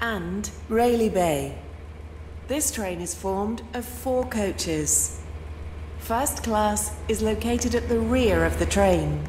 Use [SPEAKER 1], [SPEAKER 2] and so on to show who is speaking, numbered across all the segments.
[SPEAKER 1] and Rayleigh Bay. This train is formed of four coaches. First class is located at the rear of the train.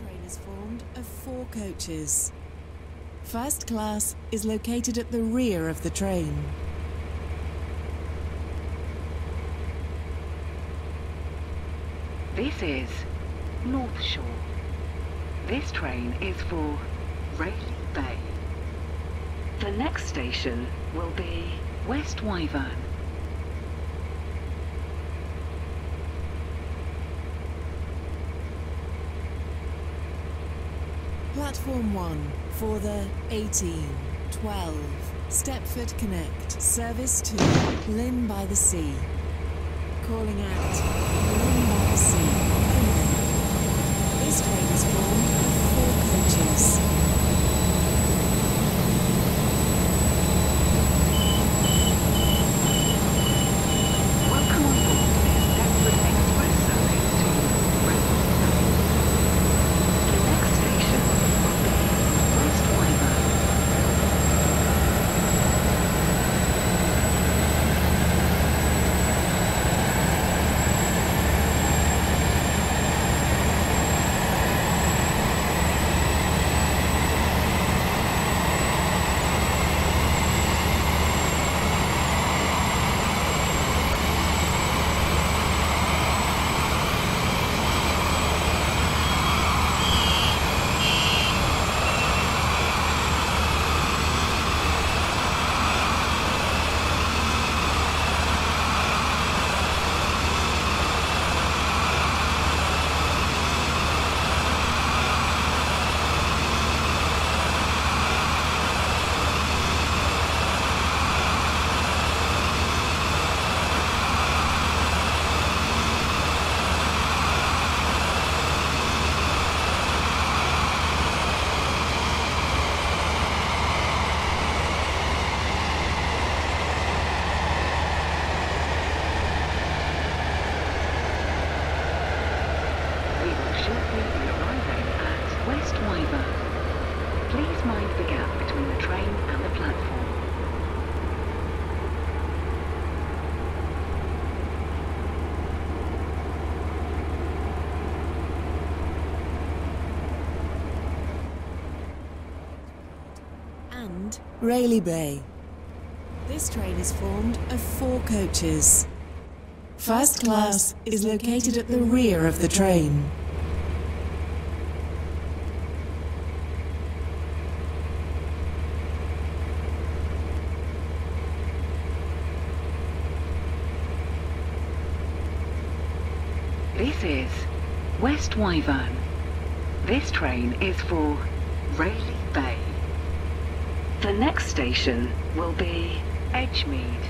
[SPEAKER 1] train is formed of four coaches. First class is located at the rear of the train.
[SPEAKER 2] This is North Shore. This train is for Rayleigh Bay. The next station will be West Wyvern.
[SPEAKER 1] Platform 1 for the 18, 12, Stepford Connect, service to Llyn by the Sea. Calling at Llyn by the Sea. This train is formed of four coaches.
[SPEAKER 2] Rayleigh Bay.
[SPEAKER 1] This train is formed of four coaches. First class is located at the rear of the train.
[SPEAKER 2] This is West Wyvern. This train is for Rayleigh. The next station will be Edgemead.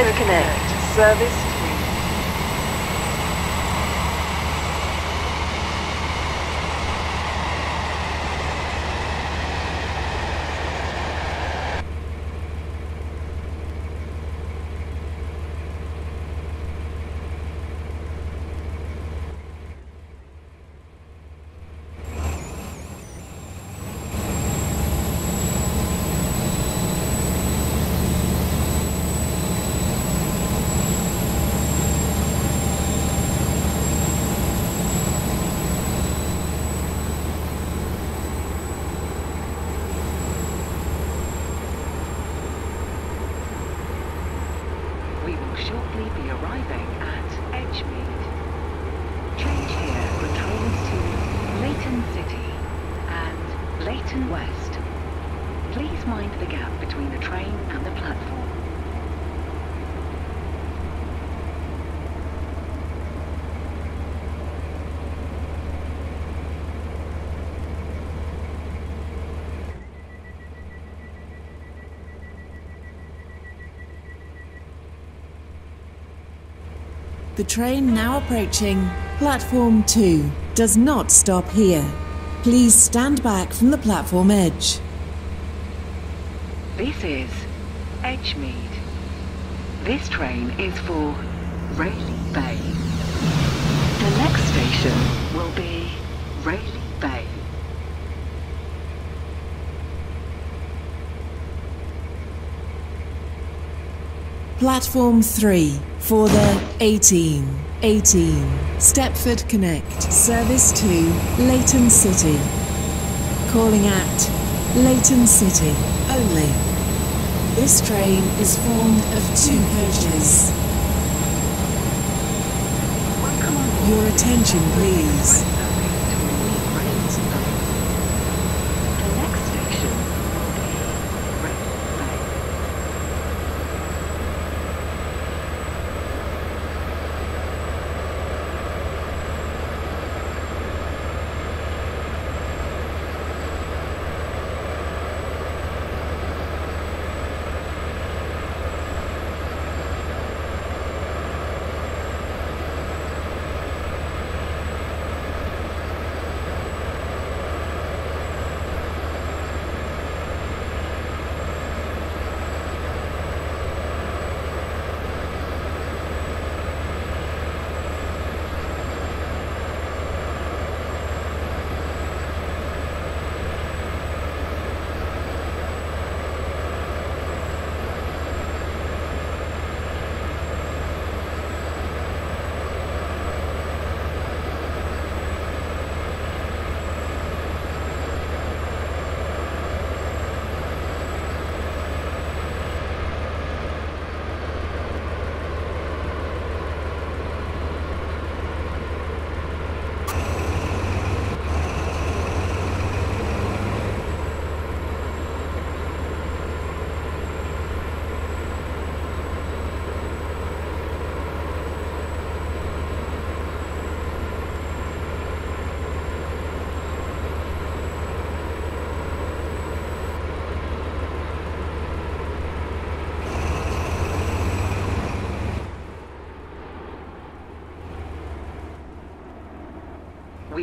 [SPEAKER 2] Stepford
[SPEAKER 3] Connect. Service to
[SPEAKER 2] arriving at Edgemead. Change here for trains to Leighton City and Leighton West. Please mind the gap between the train and the platform.
[SPEAKER 1] The train now approaching platform 2 does not stop here. Please stand back from the platform edge.
[SPEAKER 2] This is Edgemead. This train is for Rayleigh Bay. The next station will be Rayleigh Bay.
[SPEAKER 1] Platform 3 for the 18. 18. Stepford Connect. Service to Leighton City. Calling at Leighton City only. This train is formed of two coaches. Your attention, please.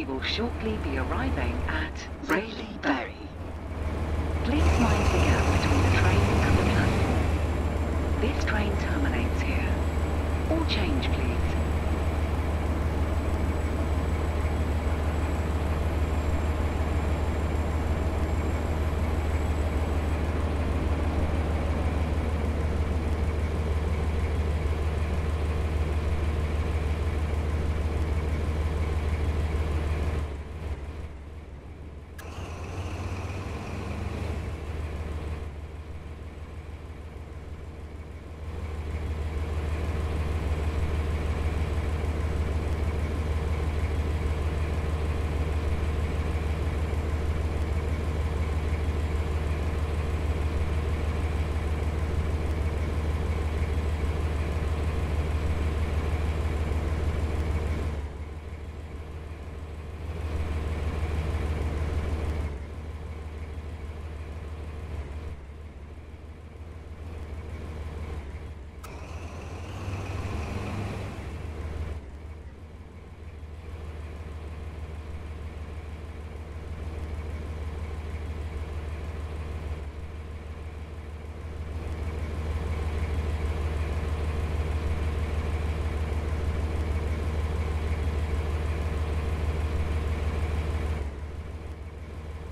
[SPEAKER 2] Will shortly be arriving at Bay. Please mind the gap between the train and the platform. This train terminates here. All change, please.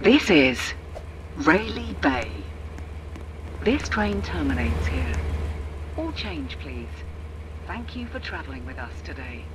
[SPEAKER 2] This is Rayleigh Bay. This train terminates here. All change, please. Thank you for travelling with us today.